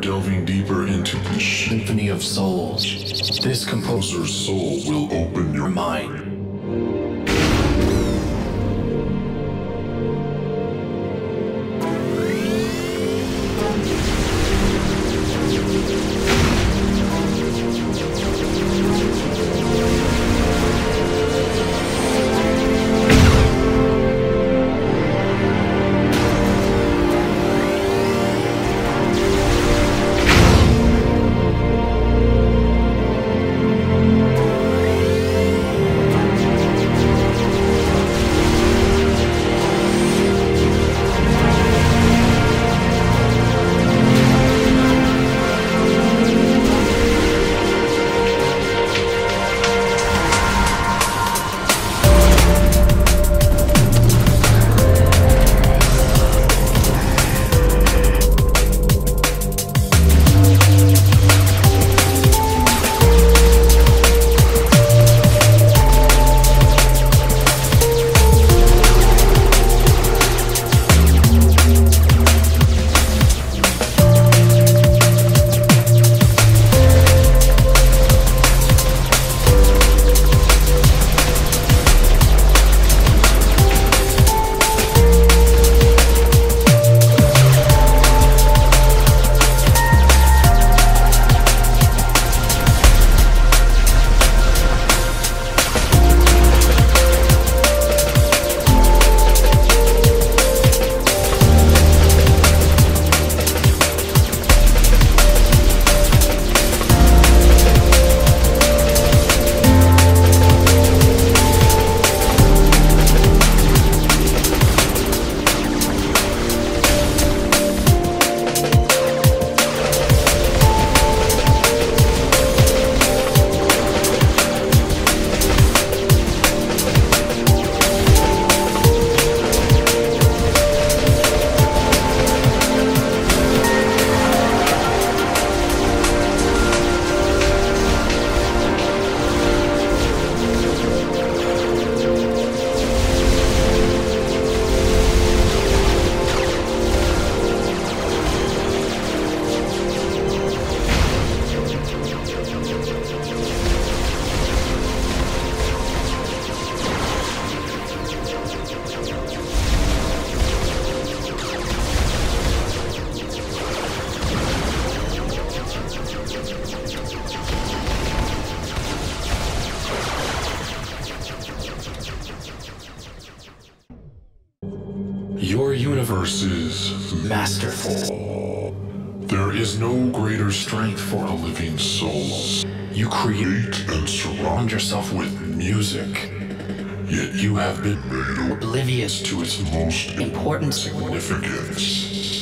delving deeper into the symphony of souls. This composer's soul will open your mind. Your universe is masterful. There is no greater strength for a living soul. You create and surround yourself with music. Yet you have been made oblivious to its most Important. significance.